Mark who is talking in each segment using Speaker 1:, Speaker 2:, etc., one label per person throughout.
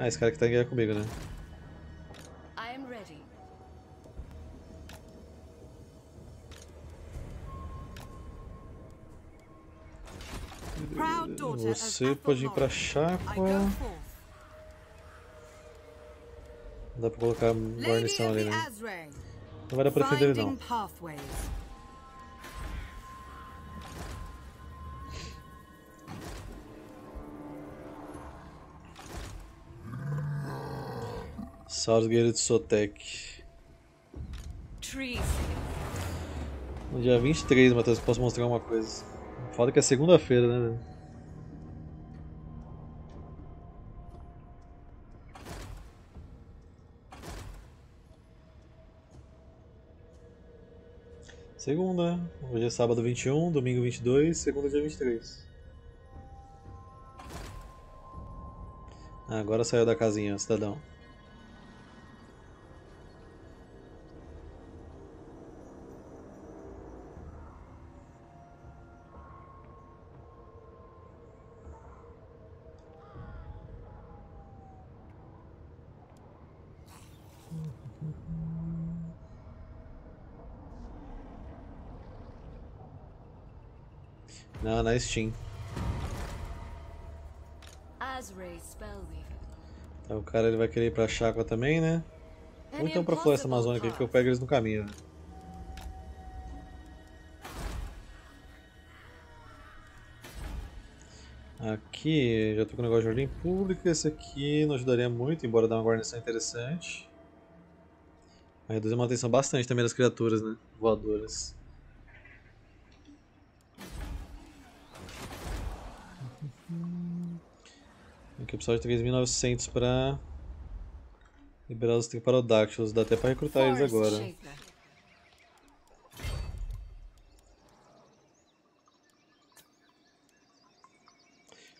Speaker 1: Ah, esse cara que tá em guerra comigo, né? Você pode ir pra. Não dá pra colocar guarnição ali, né? Não vai dar pra defender ele não. Guerreiro de.
Speaker 2: Trees.
Speaker 1: No dia 23, Matheus, posso mostrar uma coisa. Foda que é segunda-feira, né? Segunda? Hoje é sábado 21, domingo 22, segunda dia 23. Ah, agora saiu da casinha, cidadão. Steam. Então o cara ele vai querer ir pra Chaqua também, né? Ou então pra Floresta Amazônica que eu pego eles no caminho, né? Aqui, já tô com o negócio de ordem pública, esse aqui não ajudaria muito, embora dê uma guarnição interessante. Vai reduzir a manutenção bastante também das criaturas, né? Voadoras. Aqui eu precisava de 3.900 pra liberar os Triparodáctilos, dá até pra recrutar eles agora.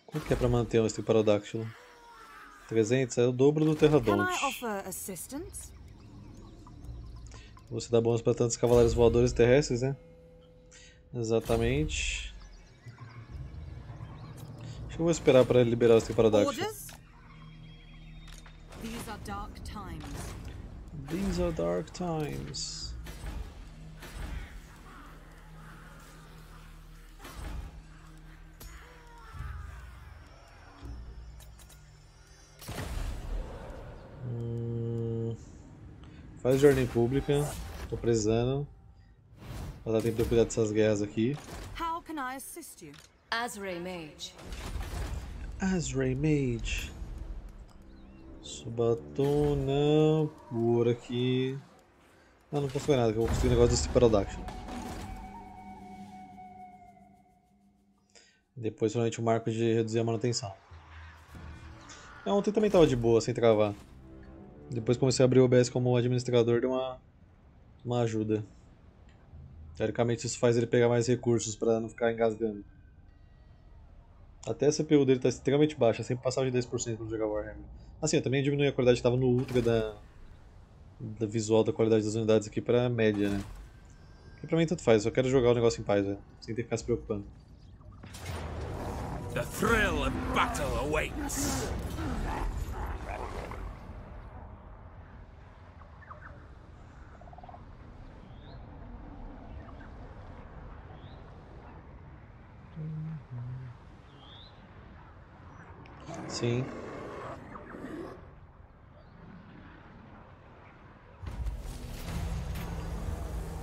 Speaker 1: Quanto que é pra manter um Triparodáctilo? 300 é o dobro do
Speaker 3: Can
Speaker 1: Terradont.
Speaker 3: I offer assistance?
Speaker 1: Você dá bônus pra tantos cavaleiros voadores terrestres, né? Exatamente. Acho que eu vou esperar pra liberar os.
Speaker 3: Orders? These are dark times.
Speaker 1: These are dark times. Hum, faz de ordem pública. Tô precisando. Pra dar tempo de eu cuidar dessas guerras aqui.
Speaker 3: How can I assist you?
Speaker 2: Azray Mage.
Speaker 1: Azray Mage. Subatona. Por aqui. Não, não posso fazer nada, que eu vou conseguir o negócio desse Pterodactyl. Depois provavelmente o marco de reduzir a manutenção. É, ontem também tava de boa, sem travar. Depois comecei a abrir o OBS como administrador, deu uma, uma ajuda. Teoricamente isso faz ele pegar mais recursos pra não ficar engasgando. Até a CPU dele tá extremamente baixa, sempre passava de 10% quando jogar Warhammer. Assim, eu também diminui a qualidade, estava no ultra da, da visual, da qualidade das unidades aqui pra média, né? Que pra mim tanto faz, eu quero jogar o negócio em paz, velho, sem ter que ficar se preocupando.
Speaker 4: The thrill of battle awaits.
Speaker 1: Sim.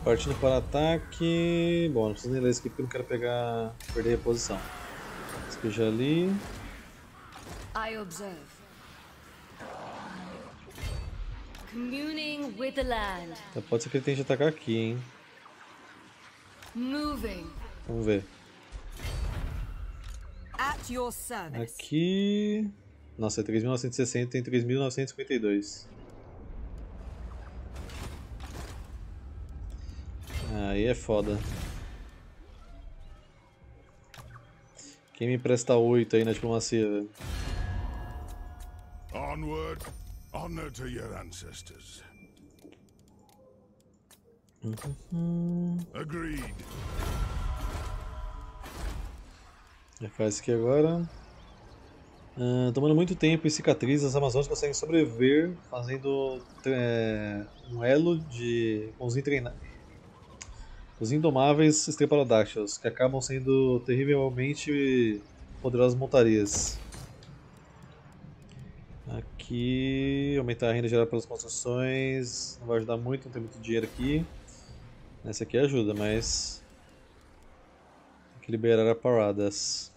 Speaker 1: Partindo para ataque. Bom, não preciso nem ler isso aqui porque eu não quero pegar. perder a posição. Despeja ali.
Speaker 2: I observe. Communing with the land.
Speaker 1: Então pode ser que ele tente atacar aqui, hein?
Speaker 2: Moving.
Speaker 1: Vamos ver.
Speaker 3: At your service.
Speaker 1: Aqui. Nossa, é 3.960 tem 3.952. Aí é foda. Quem me empresta 8 aí na diplomacia, velho?
Speaker 5: Onward, honor to your ancestors. Agreed.
Speaker 1: Já faz aqui agora. Ah, tomando muito tempo e cicatrizes, as Amazonas conseguem sobreviver fazendo é, um elo de com os, intreina... os indomáveis Strepalodáctilos, que acabam sendo terrivelmente poderosas montarias. Aqui, aumentar a renda gerada pelas construções, não vai ajudar muito, não tem muito dinheiro aqui. Essa aqui ajuda, mas que liberar as paradas.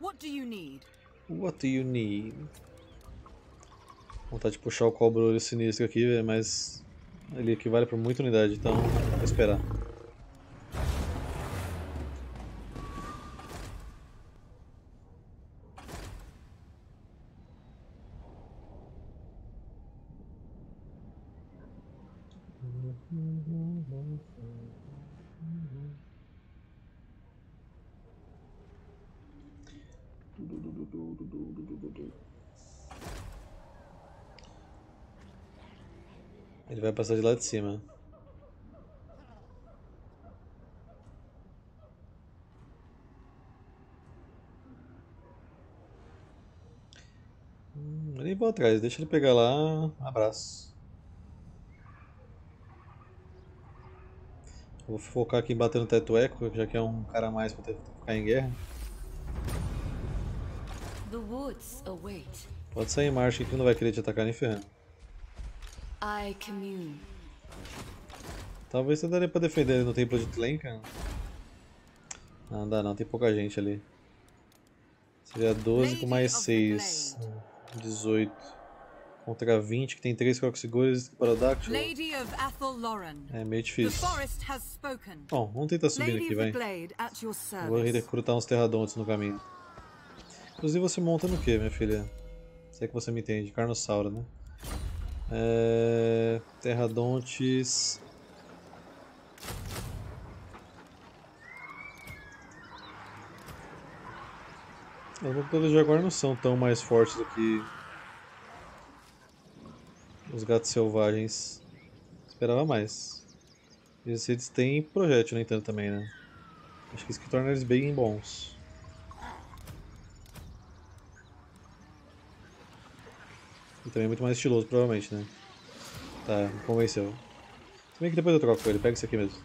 Speaker 3: What do you need?
Speaker 1: What do you need? Vontade de puxar o cobro sinistro aqui, mas ele equivale por muita unidade, então vou esperar. Ele vai passar de lá de cima. Hum, eu nem vou atrás, deixa ele pegar lá. Abraço. Eu vou focar aqui em bater no teto eco, já que é um cara a mais pra ter que ficar em guerra. Pode sair em marcha que não vai querer te atacar nem ferrando.
Speaker 2: I commune.
Speaker 1: Talvez você daria pra defender ele no templo de Tlenka. Não, não dá não, tem pouca gente ali. Seria 12 com mais 6. 18. Contra 20, que tem 3 Croxigores e
Speaker 3: Athel Lauren.
Speaker 1: É meio difícil. Bom, vamos tentar subir aqui, vai. Vou recrutar uns terradontes no caminho. Inclusive você monta no que, minha filha? Se é que você me entende, Carnossauro, né? É... Terradontes. Os lutadores de agora não são tão mais fortes do que os gatos selvagens. Esperava mais. Eles, eles têm projétil, no entanto, também, né? Acho que isso que torna eles bem bons. E também é muito mais estiloso, provavelmente, né? Tá, convenceu. Se bem que depois eu troco com ele, pega isso aqui mesmo.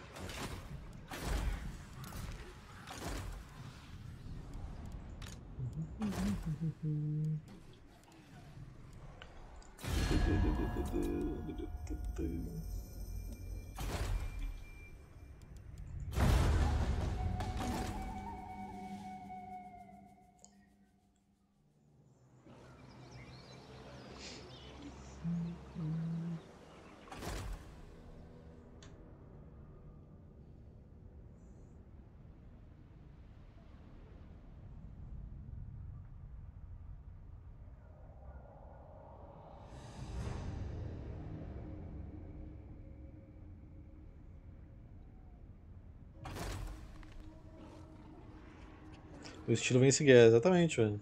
Speaker 1: O estilo vence guerra, exatamente, velho.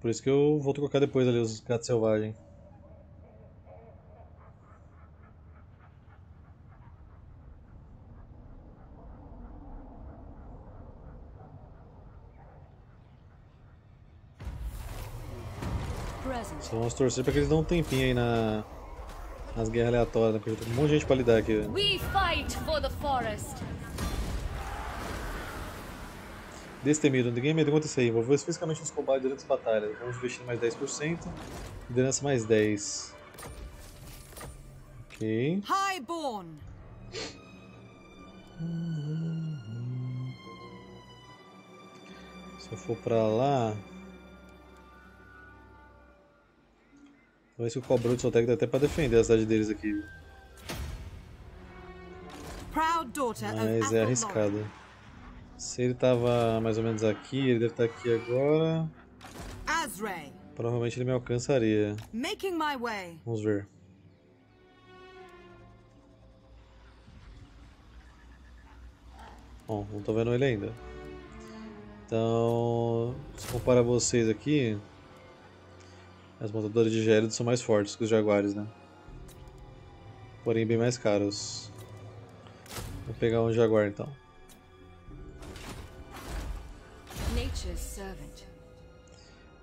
Speaker 1: Por isso que eu vou trocar depois ali os gatos selvagens. Só vamos torcer pra que eles dão um tempinho aí na, nas guerras aleatórias, né? Porque tem um monte de gente pra lidar aqui, velho.
Speaker 2: We fight for the forest.
Speaker 1: Destemido, ninguém me isso aí. Envolveu especificamente nos combates durante as batalhas. Vamos investir mais 10%. Liderança mais 10. Ok.
Speaker 3: Highborn.
Speaker 1: Se eu for pra lá. Talvez o cobrou de Soltec dá até pra defender a cidade deles aqui. Mas é arriscado. Se ele tava mais ou menos aqui, ele deve estar aqui agora. Provavelmente ele me alcançaria.
Speaker 3: Making my way.
Speaker 1: Vamos ver. Bom, não tô vendo ele ainda. Então, se comparar vocês aqui, as montadoras de Gélid são mais fortes que os Jaguares, né? Porém, bem mais caros. Vou pegar um jaguar então.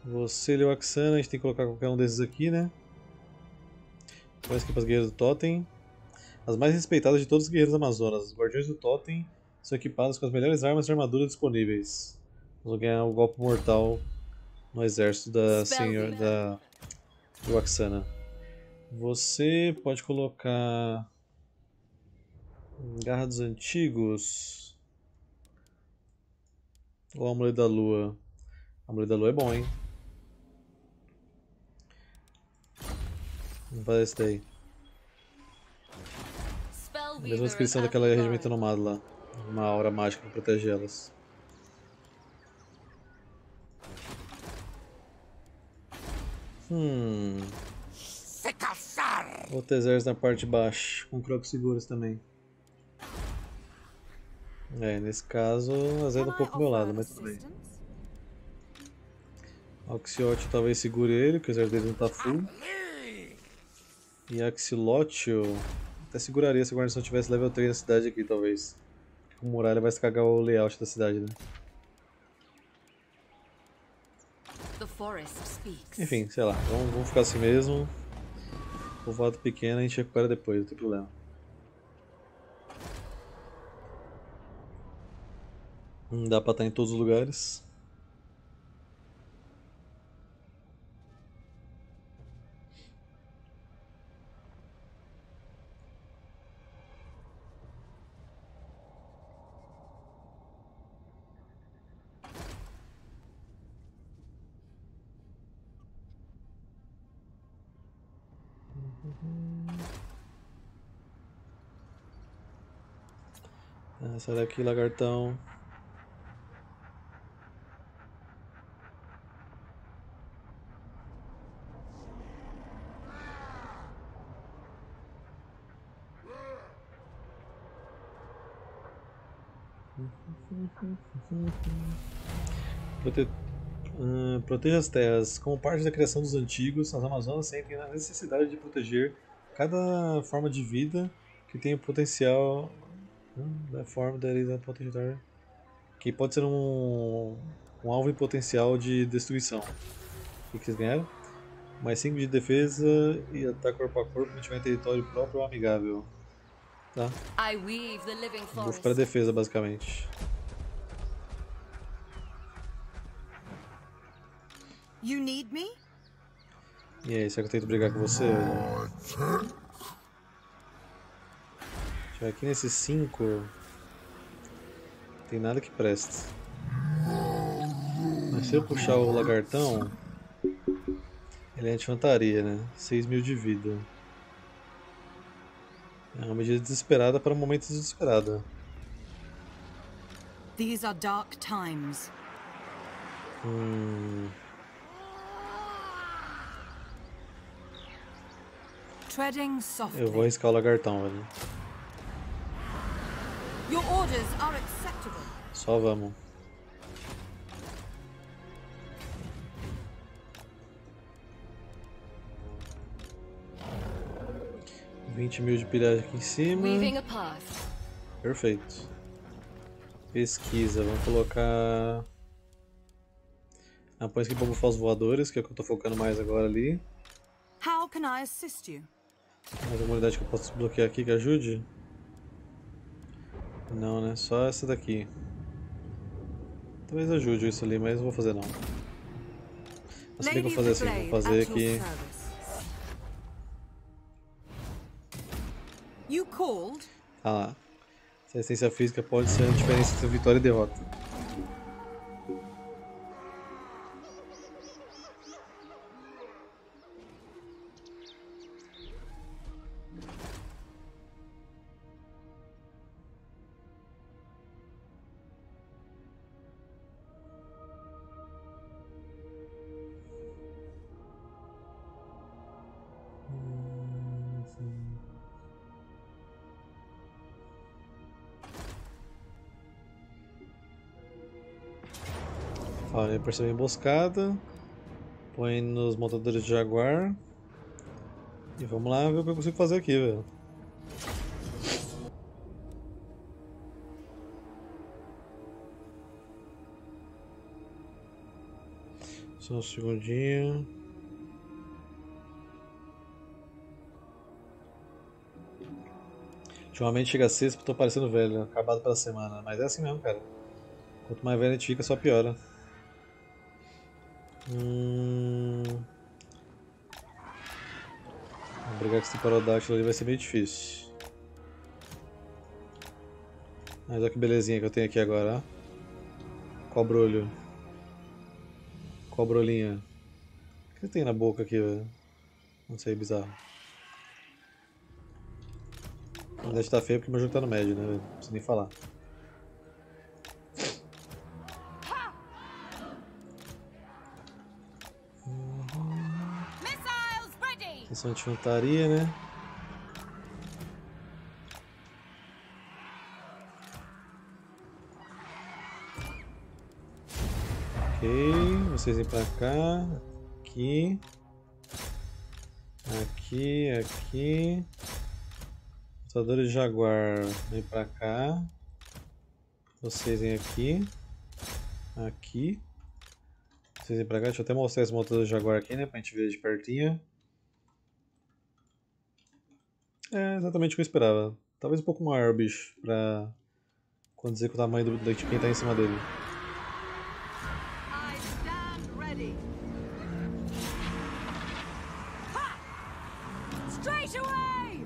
Speaker 1: Você, Leoxana, a gente tem que colocar qualquer um desses aqui, né? Depois aqui para as guerreiras do Totem. As mais respeitadas de todos os guerreiros amazonas. Os guardiões do Totem são equipados com as melhores armas e armaduras disponíveis. Vamos ganhar o um golpe mortal no exército da senhora da Leoxana. Você pode colocar Garra dos Antigos ou Amuleto da Lua. Amuleto da Lua é bom, hein? Vamos fazer isso daí. Mesma descrição daquela regimento nomada lá. Uma aura mágica para proteger elas. Hum. Outro exército na parte de baixo, com crocos seguros também. É, nesse caso, azeda um pouco meu lado, mas tudo bem. Oxiote talvez segure ele, porque o exército dele não tá full. E Axilotio até seguraria se a guarnição tivesse level 3 na cidade aqui, talvez. O muralha vai estragar o layout da cidade, né? Enfim, sei lá, vamos, vamos ficar assim mesmo. Povoado pequeno a gente recupera depois, não tem problema. Não dá pra estar em todos os lugares. Ah, sai daqui, lagartão. Prote... Uh, proteja as terras. Como parte da criação dos antigos, as Amazonas sentem a necessidade de proteger cada forma de vida que tem o potencial da forma da proteger que pode ser um, um alvo em potencial de destruição. O que vocês ganharam? Mais 5 de defesa e ataque corpo a corpo quando tiver território próprio ou amigável. Tá? Vou ficar defesa basicamente.
Speaker 3: You need me?
Speaker 1: E aí, será que eu tento brigar com você? Aqui nesses 5 tem nada que preste. Mas se eu puxar o lagartão, ele é anti-infantaria, né? 6 mil de vida. É uma medida desesperada para um momento desesperado.
Speaker 3: These are dark times.
Speaker 1: Hum. Eu vou arriscar o lagartão, velho.
Speaker 3: Your orders are acceptable.
Speaker 1: Só vamos. Vinte mil de pilhagem aqui em cima. Perfeito. Pesquisa, vamos colocar. Ah, põe aqui para bufar os voadores, que é o que eu tô focando mais agora ali.
Speaker 3: How can I assist you?
Speaker 1: Mais uma unidade que eu posso desbloquear aqui que ajude? Não, né? Só essa daqui. Talvez ajude isso ali, mas não vou fazer não. Mas bem que eu vou fazer assim, vou fazer aqui... Ah lá. Essa resistência física pode ser a diferença entre vitória e derrota. percebe a emboscada. Põe nos montadores de Jaguar. E vamos lá ver o que eu consigo fazer aqui, velho. Só um segundinho. Ultimamente chega sexta, tô parecendo velho, né? acabado pela semana. Mas é assim mesmo, cara. Quanto mais velho a gente fica, só piora. Hum... Brigar com esse pterodáctilo ali vai ser meio difícil. Mas olha que belezinha que eu tenho aqui agora. Cobrolho. Cobrolinha. O que tem na boca aqui, velho? Não sei, bizarro. Deve estar feio porque meu jogo tá no médio, né? Não preciso nem falar. Atenção de infantaria, né? Ok, vocês vêm pra cá, aqui, aqui, aqui. Lutadores de Jaguar, vem pra cá. Vocês vêm aqui, aqui. Vocês vêm pra cá, deixa eu até mostrar esse motor de Jaguar aqui, né, pra gente ver de pertinho. É exatamente o que eu esperava. Talvez um pouco maior bicho, pra condizer com o tamanho do, de quem tá em cima dele.
Speaker 3: I stand ready. Ha! Straight away!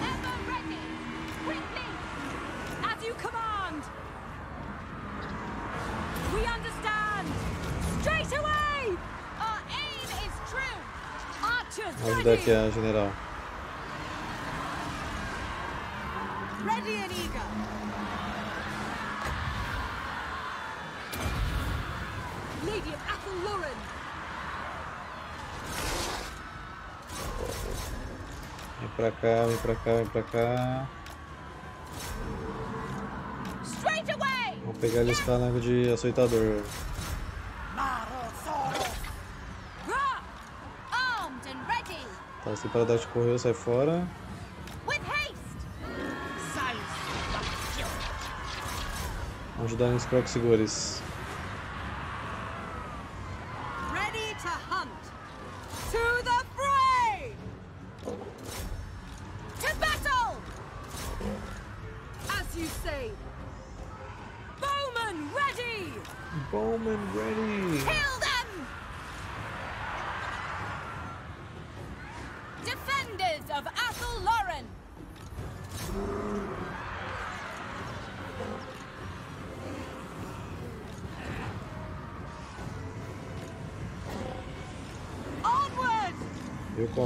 Speaker 3: Ever ready! Quickly! As you command! We understand! Straight away! Our aim is true! Archers
Speaker 1: Vou ajudar aqui
Speaker 3: ready!
Speaker 1: a general.
Speaker 3: Ready and eager! Lady of Athel Lauren!
Speaker 1: Vem pra cá, vem pra cá, vem pra cá.
Speaker 3: Straight away!
Speaker 1: Vamos pegar ali os canangos de açoitador.
Speaker 3: Ready!
Speaker 1: Tá, esse paradise correu, sai fora. Ajudar nesse Proxigores.
Speaker 3: Ready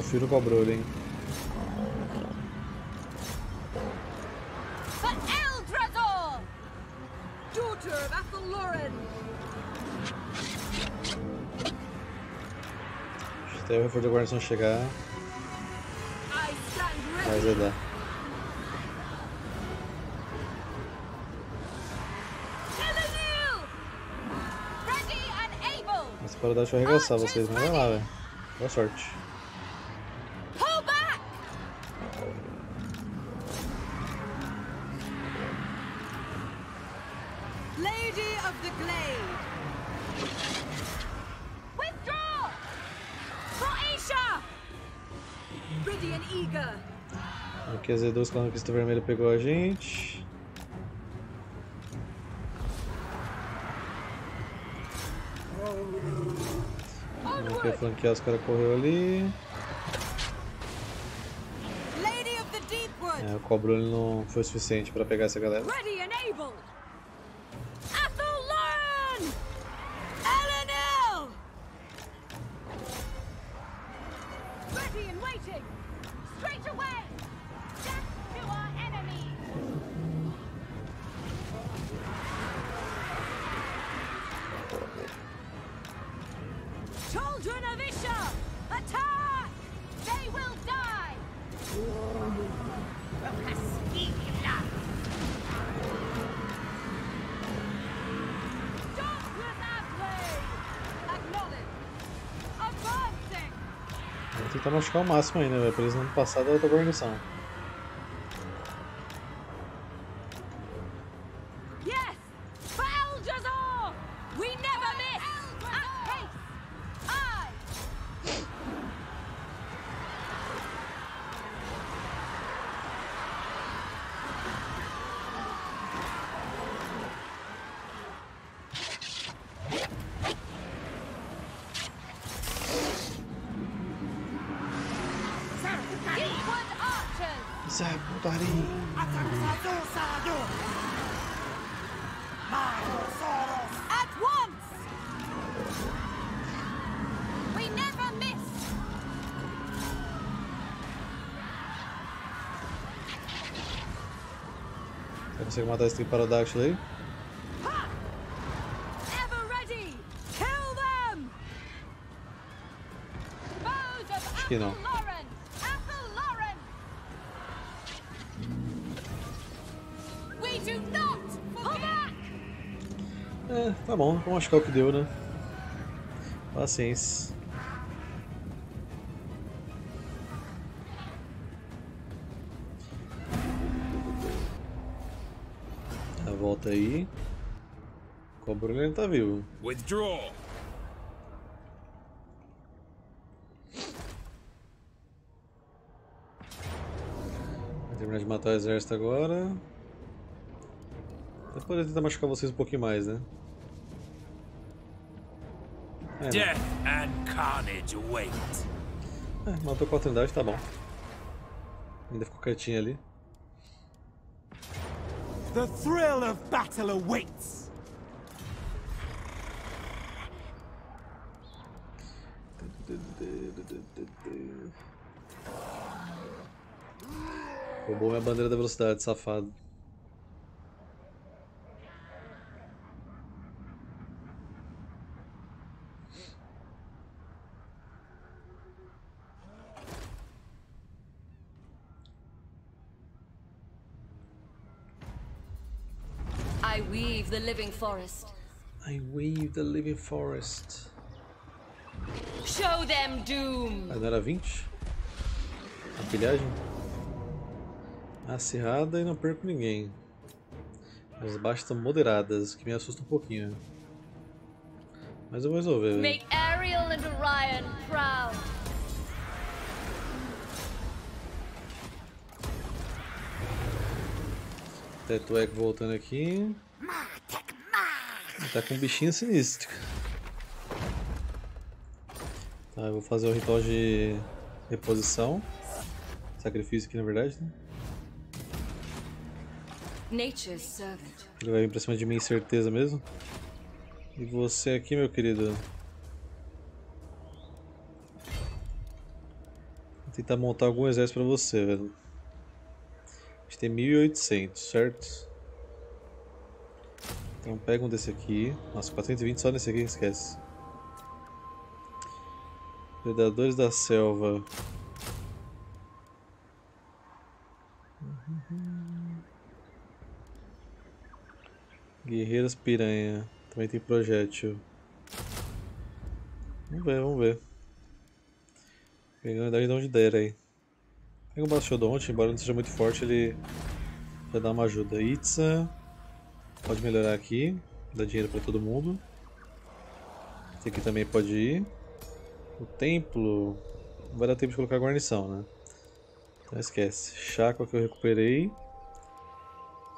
Speaker 1: Eu confio no Cobrolho, hein? Até o reforço da guarnição chegar, vai zedar.
Speaker 3: And able!
Speaker 1: Esse paradise vai arregaçar vocês, mas vai lá, velho. Boa sorte. Z2 quando a pista vermelha pegou a gente. Não quer flanquear, os caras correu ali. É, o Cobrolho não foi suficiente pra pegar essa galera. Tentar machucar o máximo ainda, velho, pra eles não passar da outra guarnição. Putaria.
Speaker 3: At once! We never miss!
Speaker 1: Você consegue matar esse Pterodactyl aí?
Speaker 3: Ever ready! Kill them! Foes of
Speaker 1: que É, bom, vamos achar o que deu, né? Paciência. A volta aí. Cobra ele tá vivo.
Speaker 4: Withdraw.
Speaker 1: Vou terminar de matar o exército agora. Até poder tentar machucar vocês um pouquinho mais, né? É, não.
Speaker 4: Death and carnage await.
Speaker 1: É, matou com a oportunidade, tá bom. Ainda ficou quietinho ali.
Speaker 6: The thrill of battle awaits!
Speaker 1: Roubou minha bandeira da velocidade, safado.
Speaker 2: Forest.
Speaker 1: I weave the living forest.
Speaker 2: Show them doom.
Speaker 1: Ah, não era 20? A pilhagem? Acirrada e não perco ninguém. As baixas estão moderadas, que me assusta um pouquinho. Mas eu vou resolver. velho.
Speaker 2: Make Ariel and Orion proud.
Speaker 1: Teto Echo voltando aqui. Tá com um bichinho sinistro. Tá, eu vou fazer o ritual de reposição. Sacrifício aqui na verdade, né? Ele vai vir pra cima de mim, certeza mesmo. E você aqui, meu querido? Vou tentar montar algum exército pra você, velho. A gente tem 1800, certo? Então pega um desse aqui. Nossa, 420 só nesse aqui, esquece. Predadores da selva. Guerreiras piranha. Também tem projétil. Vamos ver, vamos ver. Pegando de onde der aí. Pega o Bastiodonte, embora não seja muito forte, ele vai dar uma ajuda. Itza. Pode melhorar aqui. Dá dinheiro pra todo mundo. Esse aqui também pode ir. O templo. Não vai dar tempo de colocar guarnição, né? Então esquece. Chácara que eu recuperei.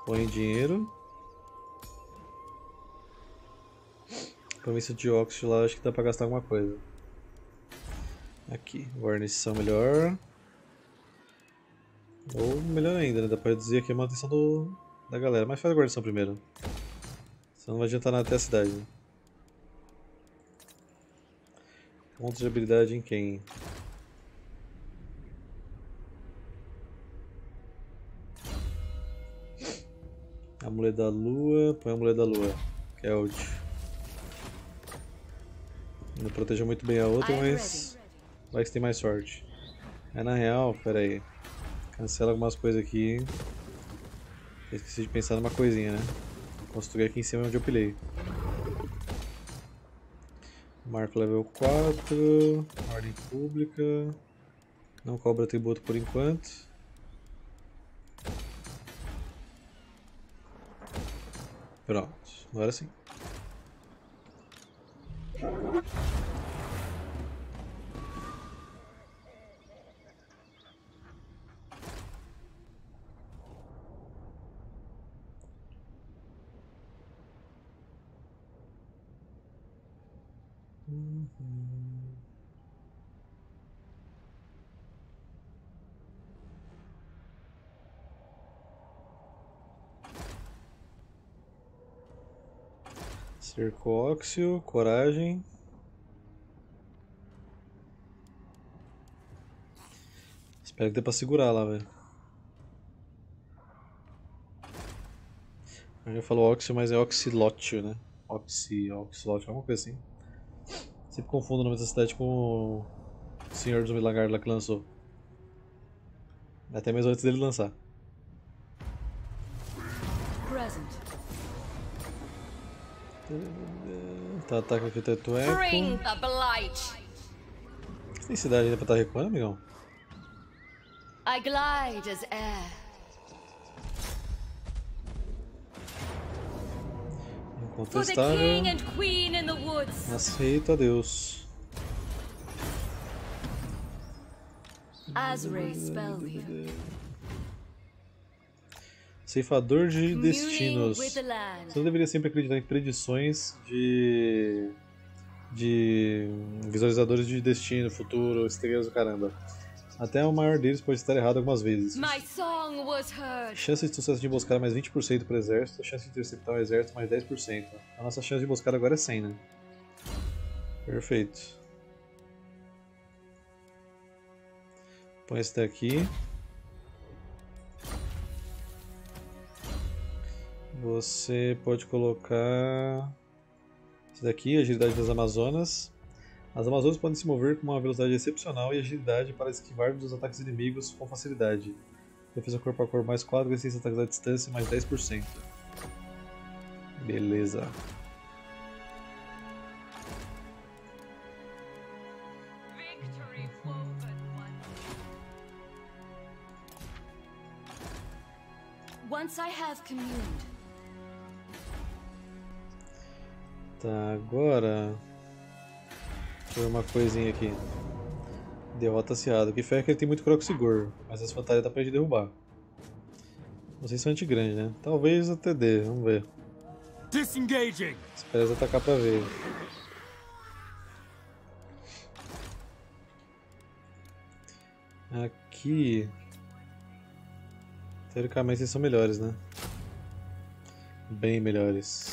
Speaker 1: Põe dinheiro. Província de Oxford lá, acho que dá pra gastar alguma coisa. Aqui, guarnição melhor. Ou melhor ainda, né? Dá pra reduzir aqui a manutenção do, da galera. Mas faz a guarnição primeiro. Senão não vai adiantar nada até a cidade. né? Pontos de habilidade em quem? A mulher da lua. Põe a mulher da lua. Keld. Não protegeu muito bem a outra, mas vai que tem mais sorte. É na real, pera aí. Cancela algumas coisas aqui. Eu esqueci de pensar numa coisinha, né? Construir aqui em cima onde eu pilhei. Marco level 4. Ordem pública. Não cobra tributo por enquanto. Pronto, agora sim. Cerco óxio, coragem. Espero que dê pra segurar lá, velho. Eu já falou óxido, mas é oxilótio, né? Oxi, oxilótio, é alguma coisa assim. Sempre confundo o nome dessa cidade com o Senhor dos Milagres lá que lançou. Até mesmo antes dele lançar.
Speaker 2: Present.
Speaker 1: Tá, ataque aqui
Speaker 2: Bring
Speaker 1: eco.
Speaker 2: the blight.
Speaker 1: Você tem cidade ainda pra estar recuando, amigão?
Speaker 2: I glide as air.
Speaker 1: Aceito a Deus.
Speaker 2: Spellweaver.
Speaker 1: Ceifador de destinos. Você não deveria sempre acreditar em predições de. de visualizadores de destino, futuro, estrelas do caramba. Até o maior deles pode estar errado algumas vezes.
Speaker 2: My song was heard.
Speaker 1: Chance de sucesso de emboscada mais 20% para o exército, chance de interceptar o exército mais 10%. A nossa chance de emboscada agora é 100, né? Perfeito. Põe esse daqui. Você pode colocar esse daqui, agilidade das Amazonas. As Amazonas podem se mover com uma velocidade excepcional e agilidade para esquivar dos ataques inimigos com facilidade. Defesa corpo a corpo mais 4, resistência a ataques à distância mais 10%. Beleza.
Speaker 2: Once I have communed,
Speaker 1: Tá, agora. Ver uma coisinha aqui. Derrota Seado. O que ferra é que ele tem muito Croxigor, mas as fantasias dá pra gente derrubar. Não sei se é anti-grande, né? Talvez até dê, vamos ver.
Speaker 6: Disengaging!
Speaker 1: Espera eles atacar pra ver. Aqui. Teoricamente eles são melhores, né? Bem melhores.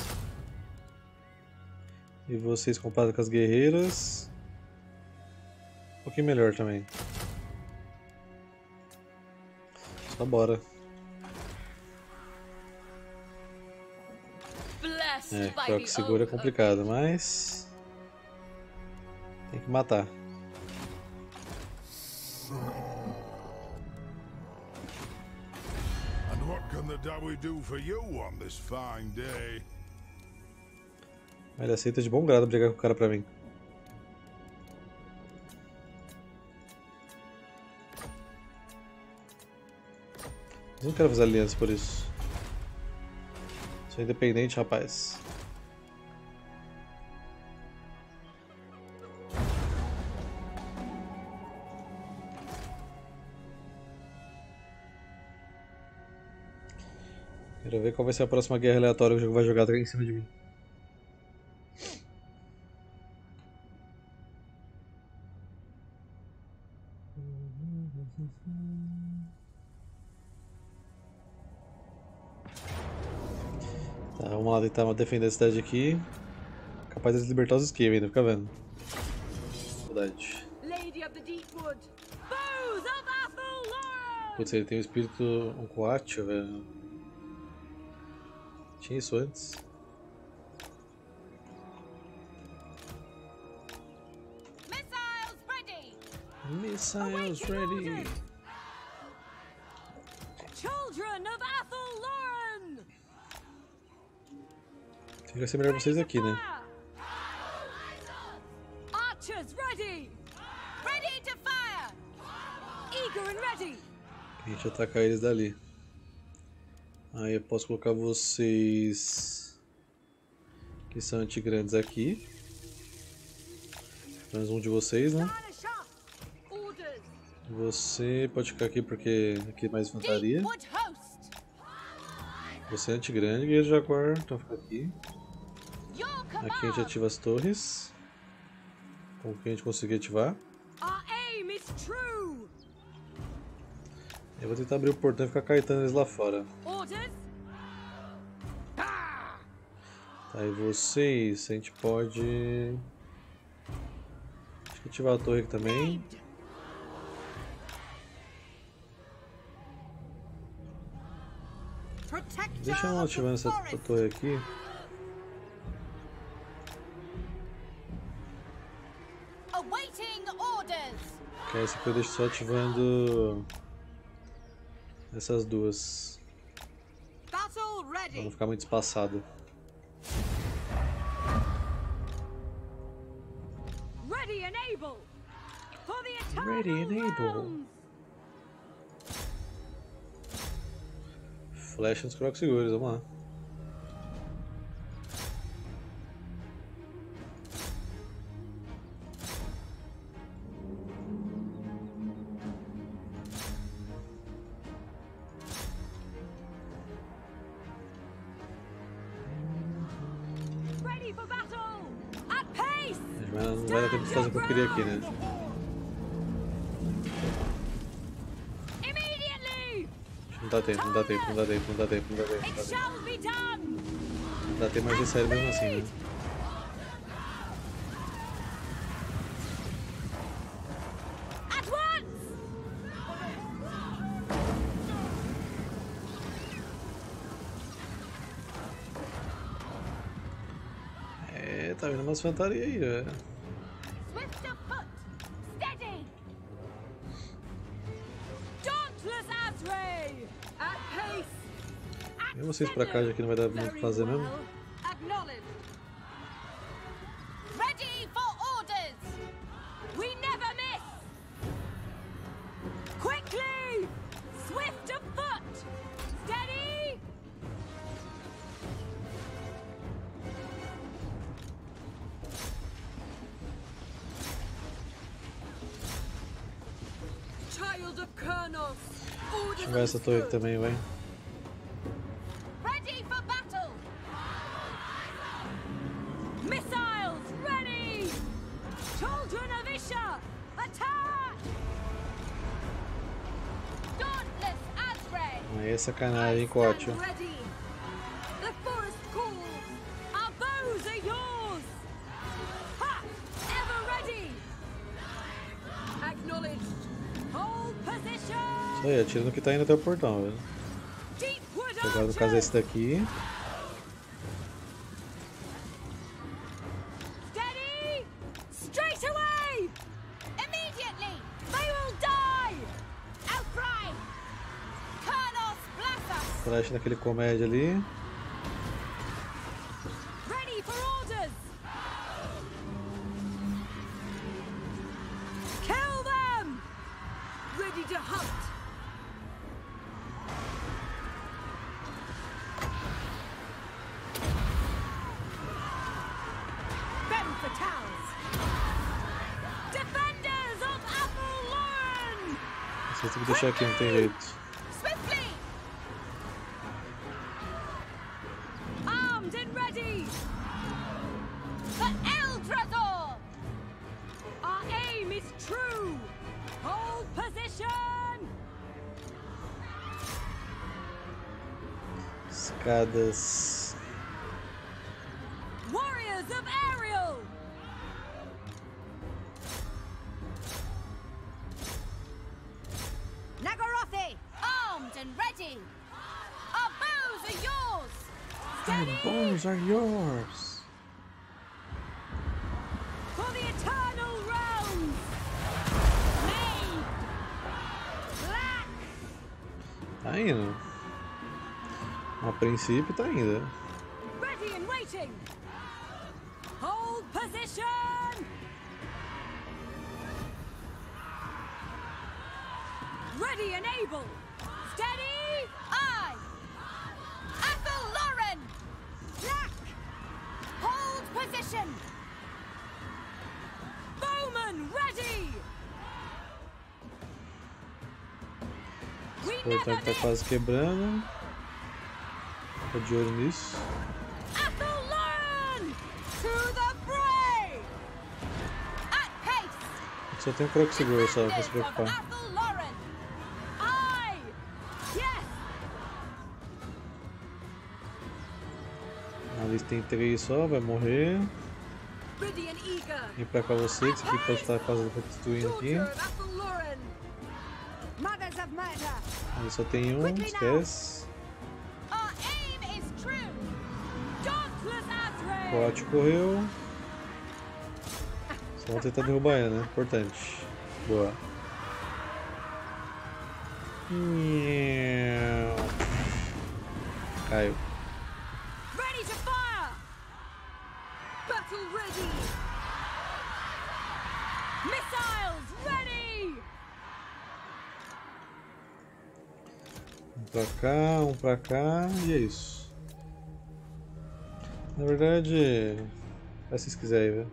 Speaker 1: E vocês comparados com as guerreiras. Um pouquinho melhor também. Só bora.
Speaker 2: blessed
Speaker 1: É,
Speaker 2: the
Speaker 1: seguro é complicado, mas. Tem que matar.
Speaker 5: And what can the Dawi do for you on this fine day?
Speaker 1: Ele aceita de bom grado brigar com o cara pra mim. Mas não quero fazer aliança por isso. Sou independente, rapaz. Quero ver qual vai ser a próxima guerra aleatória que o jogo vai jogar em cima de mim. Tá, vamos defender a cidade aqui. Capaz de libertar os esquivos ainda, fica vendo.
Speaker 3: Athelor!
Speaker 1: Putz, ele tem o espírito um coátio, velho. Tinha isso antes.
Speaker 3: Missiles ready!
Speaker 1: Missiles ready! Que ser melhor vocês aqui, né?
Speaker 3: Archers ready! Ready to fire! Eager and ready!
Speaker 1: A gente atacar eles dali. Aí eu posso colocar vocês que são antigrandes aqui. Menos um de vocês, né? Você pode ficar aqui porque aqui é mais infantaria. Você é antigrande, guerreiro jaguar, então fica aqui. Aqui a gente ativa as torres. Com o que a gente conseguir ativar. Eu vou tentar abrir o portão e ficar caetando eles lá fora. Tá,
Speaker 3: e vocês, a gente pode. Acho que ativar a torre aqui também. Deixa eu
Speaker 1: the
Speaker 3: ativando essa torre aqui. Que essa aqui eu deixo só ativando essas duas. Pra não ficar muito espaçado.
Speaker 1: Ready and able. For the eternal
Speaker 3: Ready and able. Flecha nos crocos seguros, vamos lá. Aqui, né? Não dá tempo, não dá tempo, não dá tempo, não dá tempo, não dá tempo. Não dá tempo, não dá tempo mais de sair mesmo assim, né? É, tá vindo umas fantasias aí, velho. Vocês pra cá, já que não vai dar muito pra fazer mesmo. Ativar essa torre também, vai.
Speaker 1: Hold position!
Speaker 3: Isso aí, atira no que tá indo até o portão, velho. Agora no caso é esse daqui.
Speaker 1: Defenders of Apple Lauren!
Speaker 3: Vocês têm que deixar aqui, não tem jeito. this princípio tá indo.
Speaker 1: Ready and waiting! Hold position! Ready and able! Steady! I! Athel Lauren! Black! Hold position! Bowman ready!
Speaker 3: O portão tá quase quebrando. Tô de olho nisso. Só tem um croco seguro só, pra se preocupar.
Speaker 1: Tem três só, vai morrer. Vem pra cá você, que você aqui pode estar quase destruindo aqui. Só tem um, esquece. Cote correu. Só vamos tentar derrubar ela, né? Importante. Boa. Caiu.
Speaker 3: Ready to fire. Battle ready. Missiles ready.
Speaker 1: Um pra cá, um pra cá e é isso. Na verdade, faz se vocês quiserem ver.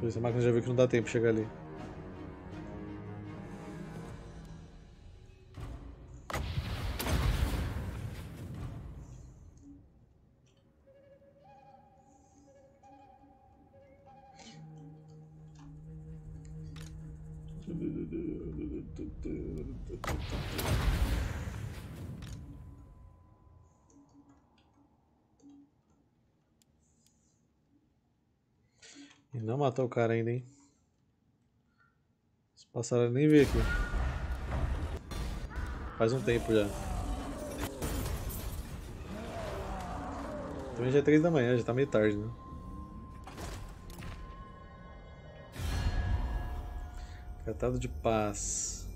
Speaker 1: Por isso a máquina já viu que não dá tempo de chegar ali. E não matou o cara ainda, hein? Os passaram nem ver aqui. Faz um tempo já. Também já é 3 da manhã, já tá meio tarde, né? Tratado de paz.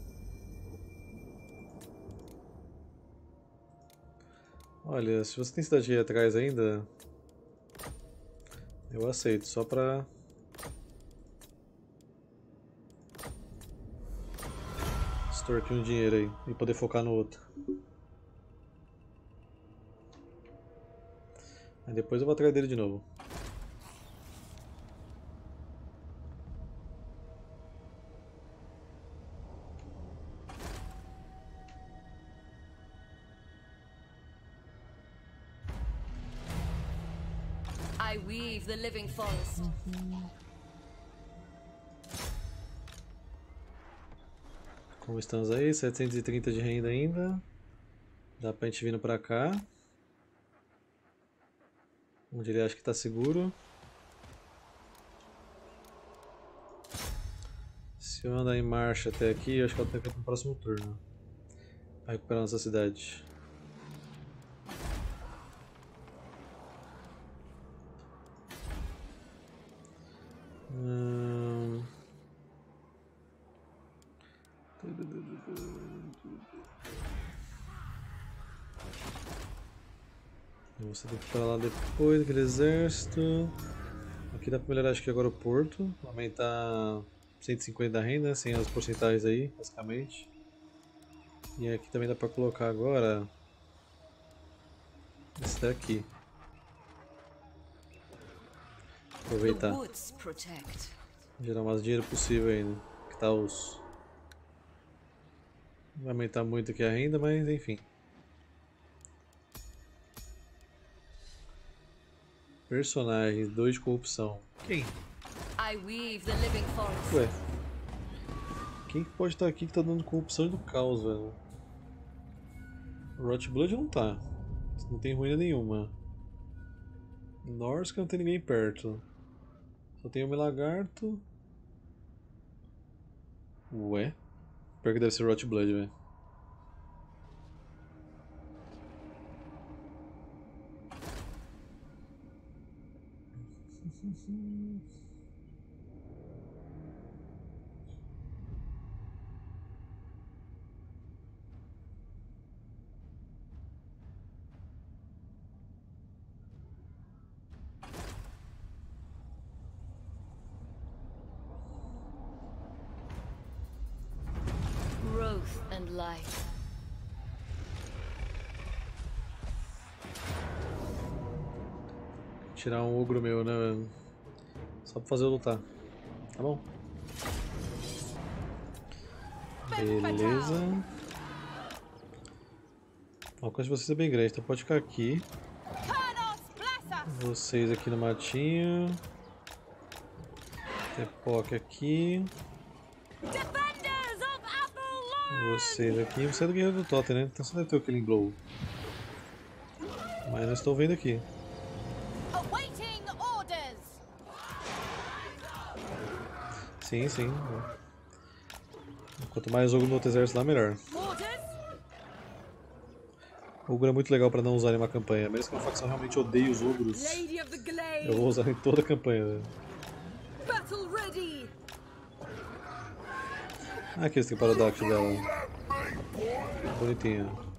Speaker 1: Olha, se você tem cidade atrás ainda, eu aceito, só pra extorquir um dinheiro aí e poder focar no outro. Aí depois eu vou atrás dele de novo.
Speaker 2: I weave the living forest.
Speaker 1: Como estamos aí? 730 de renda ainda. Dá pra gente vindo pra cá. Onde ele acha que tá seguro. Se eu andar em marcha até aqui, acho que eu tenho que ir pro próximo turno. Pra recuperar nossa cidade. Você tem que ir pra lá depois daquele exército. Aqui dá pra melhorar acho que agora o porto. Aumentar 150 da renda, sem as porcentagens aí, basicamente. E aqui também dá pra colocar agora esse daqui. Aproveitar. Gerar o mais dinheiro possível ainda. Que tá os. Vai aumentar muito aqui a renda, mas enfim. Personagens, 2 de corrupção. Quem?
Speaker 2: I weave the living forest.
Speaker 1: Ué. Quem que pode estar aqui que tá dando corrupção do caos, velho? Rot Blood não tá. Não tem ruína nenhuma. Norska não tem ninguém perto. Só tem o Lagarto. Ué? Pior que deve ser Rot Blood, velho. Tirar um ogro meu, né? Só pra fazer eu lutar. Tá bom? Beleza. O alcance de vocês é bem grande, então pode ficar aqui. Vocês aqui no matinho. Tepoca aqui. Vocês aqui. Você é do Guerreiro do Totem, né? Então você deve ter o Killing Blow. Mas não estou vendo aqui. Sim, sim. Quanto mais jogo no outro exército lá, melhor.
Speaker 3: Orders.
Speaker 1: Ogro é muito legal pra não usar em uma campanha. Mesmo que uma facção realmente odeie os ogros, eu vou usar em toda a campanha. né? Ah, aqui esse que é o Paradox dela. Bonitinho.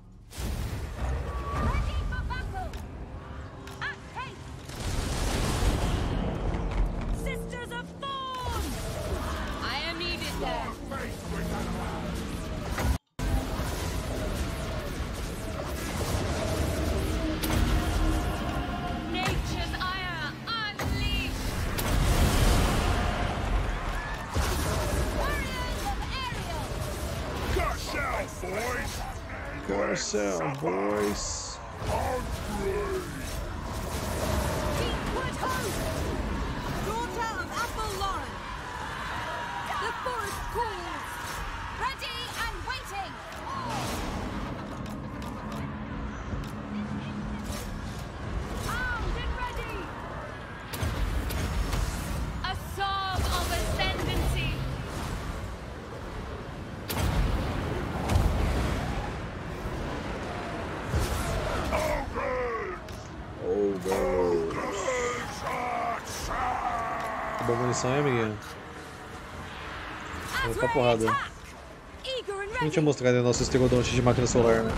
Speaker 1: Acabou a munição, hein, amiguinho? Vou pra porrada. gente
Speaker 3: ready.
Speaker 1: tinha mostrado o nosso estegodonte de máquina solar, né?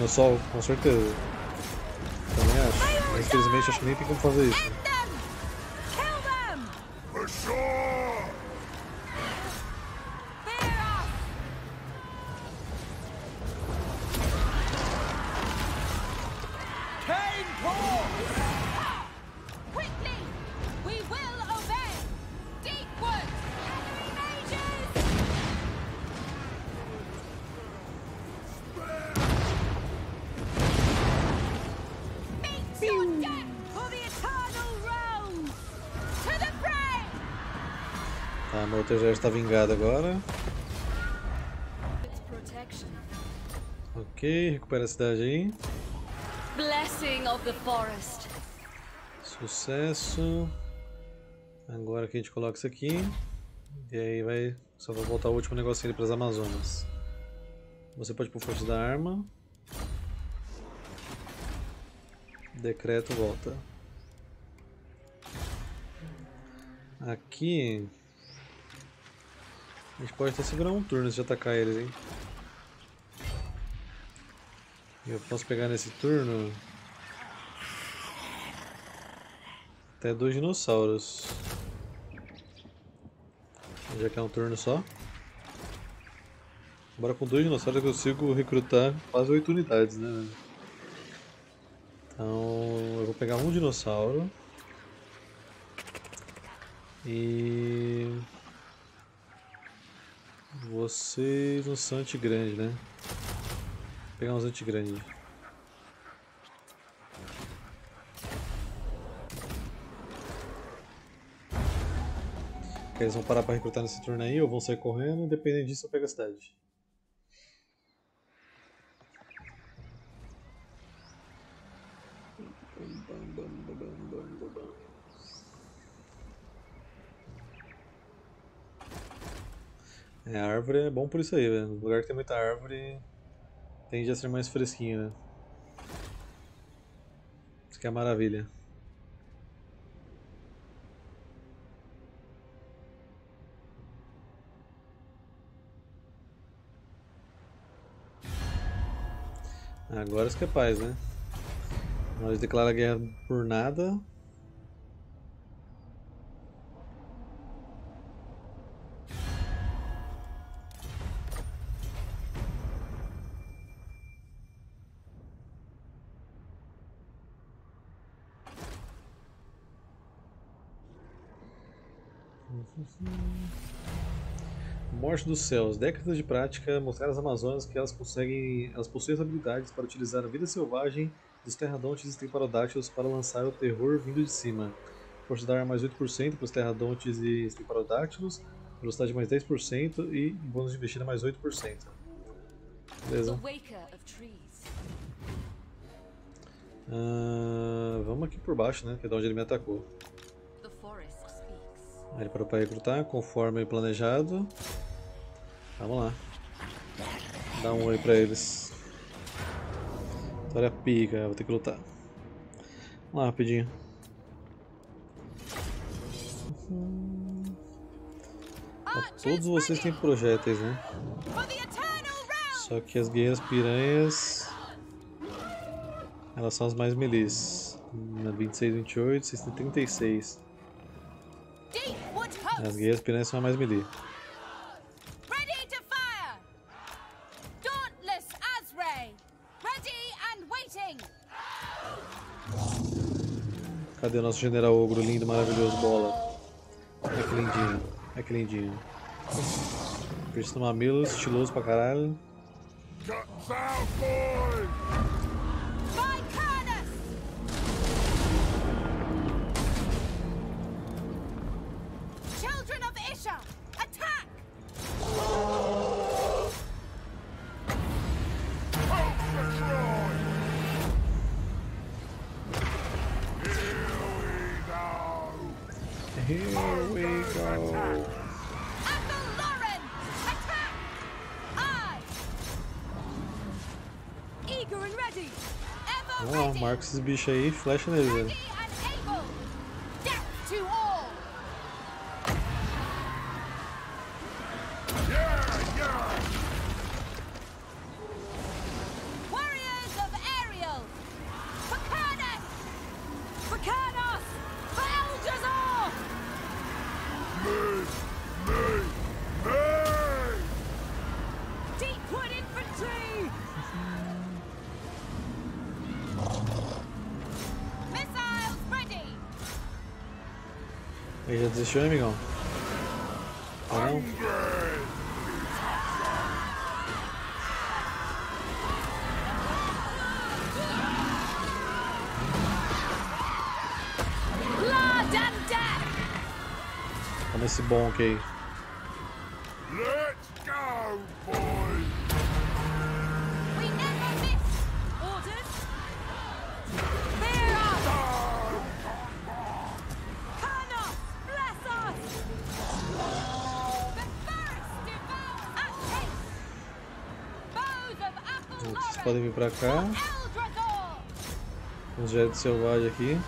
Speaker 1: No sol, com certeza. Também acho. Mas infelizmente acho que nem tem como fazer isso.
Speaker 3: End
Speaker 1: Tá, meu outro exército tá vingado agora. Ok, recupera a cidade aí.
Speaker 2: Blessing of the forest.
Speaker 1: Sucesso. Agora que a gente coloca isso aqui. E aí vai. Só vou voltar o último negocinho ali para as Amazonas. Você pode pôr força da arma. Decreto volta. Aqui. A gente pode até segurar um turno se atacar eles, hein? Eu posso pegar nesse turno. Até dois dinossauros. Já que é um turno só. Agora com dois dinossauros eu consigo recrutar quase oito unidades, né? Então eu vou pegar um dinossauro. E. Vocês um Sante grande, né? Vou pegar Sante grande. Que eles vão parar pra recrutar nesse turno aí ou vão sair correndo, independente disso eu pego a cidade. É, a árvore é bom por isso aí, velho. Lugar que tem muita árvore tende a ser mais fresquinho, né? Isso que é maravilha. Agora isso que é paz, né? Nós declara guerra por nada, Morte dos Céus. Décadas de prática mostraram às Amazonas que elas conseguem, elas possuem as habilidades para utilizar a vida selvagem dos terradontes e triparodáctilos para lançar o terror vindo de cima. Força dar mais 8% para os terradontes e triparodáctilos, velocidade mais 10% e bônus de investida mais 8%.
Speaker 2: The
Speaker 1: Beleza. Ah, vamos aqui por baixo, né? Que é de onde ele me atacou. Ele parou para recrutar, conforme planejado. Vamos lá. Dá um oi pra eles. Vitória pica, vou ter que lutar. Vamos lá, rapidinho. Todos vocês têm projéteis, né? Só que as guerreiras piranhas. Elas são as mais. Na 26, 28, 636.
Speaker 3: Deepwood
Speaker 1: As
Speaker 3: host!
Speaker 1: guerreiras piranhas são as mais melee. Cadê o nosso general ogro lindo, maravilhoso, bola? Olha que lindinho, olha que lindinho. Pierce no mamilo, estiloso pra caralho.
Speaker 5: Cuts out, boys!
Speaker 1: Marca esses bichos aí, flecha
Speaker 3: Ready
Speaker 1: velho. Desistiu, né, amigão? Ah, não?
Speaker 5: Hungry!
Speaker 3: Blood and death!
Speaker 1: Toma esse bonk aí.
Speaker 5: Let's go, boys!
Speaker 1: Podem vir pra cá. Uns jetos selvagens aqui.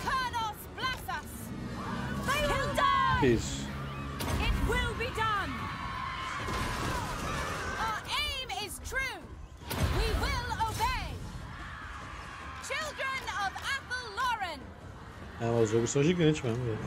Speaker 1: Que isso? Ah, os ogros são gigantes mesmo, velho.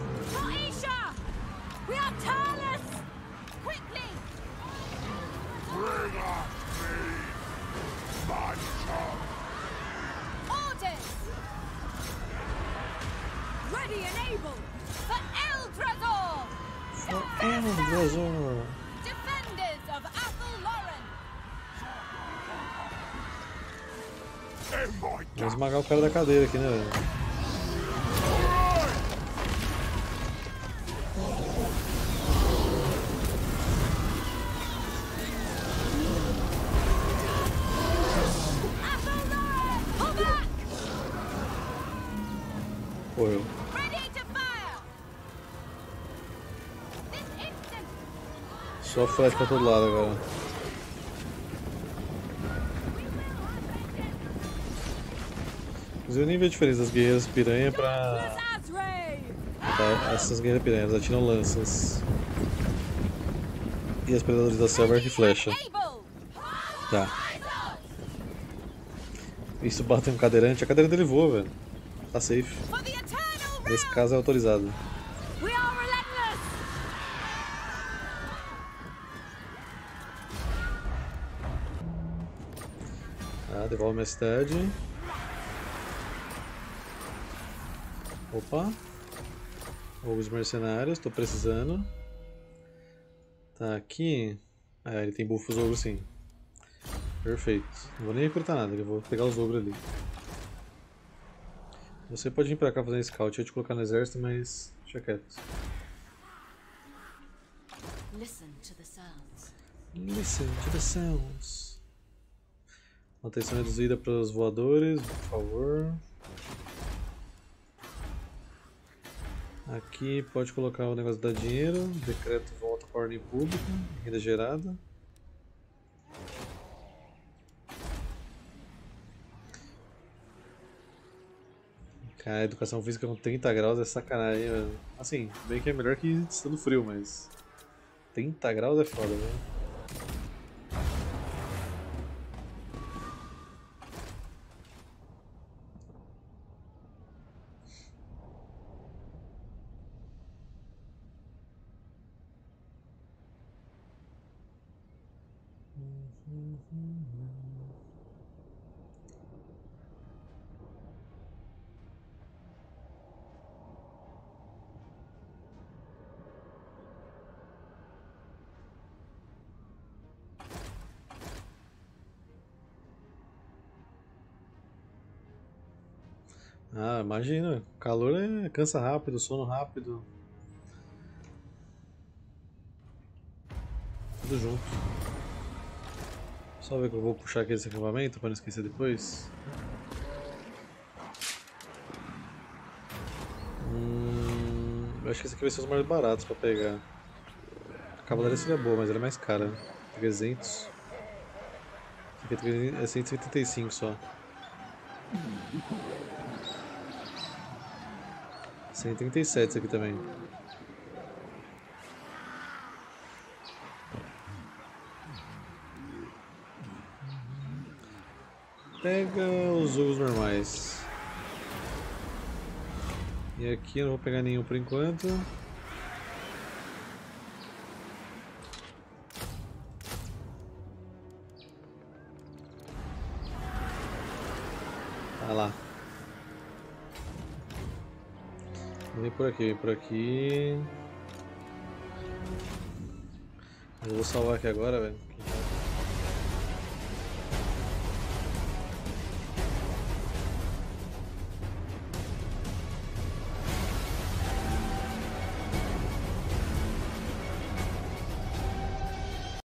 Speaker 1: Cadeira aqui, né, velho? Morreu. Só flecha pra todo lado agora. Eu nem vejo a diferença das guerreiras piranha pra, pra essas guerreiras piranhas. Atiram lanças. E as predadoras da selva arco e flecha. Tá. Isso bate um cadeirante, a cadeira dele voa, velho. Tá safe. Nesse caso é autorizado. Tá, devolve minha cidade. Opa. Ogros mercenários, tô precisando. Tá aqui. Ah, ele tem buffos ogros sim. Perfeito. Não vou nem recrutar nada, eu vou pegar os ogros ali. Você pode vir pra cá fazer scout, eu ia te colocar no exército, mas deixa quieto.
Speaker 2: Listen to the sounds.
Speaker 1: Listen to the sounds. Atenção reduzida para os voadores, por favor. Aqui pode colocar o negócio dar dinheiro. Decreto volta para a ordem pública. Renda gerada. Cara, educação física com 30 graus é sacanagem, velho. Assim, bem que é melhor que estando frio, mas. 30 graus é foda, velho. Ah, imagina. Calor é cansa rápido, sono rápido. Tudo junto. Só ver que eu vou puxar aqui esse acampamento para não esquecer depois. Hum, eu acho que esse aqui vai ser os mais baratos para pegar. A cavalaria seria boa, mas ela é mais cara. 300. Esse aqui 300 é 185 só. 137 esse aqui também. Pega os ovos normais. E aqui eu não vou pegar nenhum por enquanto. Por aqui, por aqui. Eu vou salvar aqui agora, velho.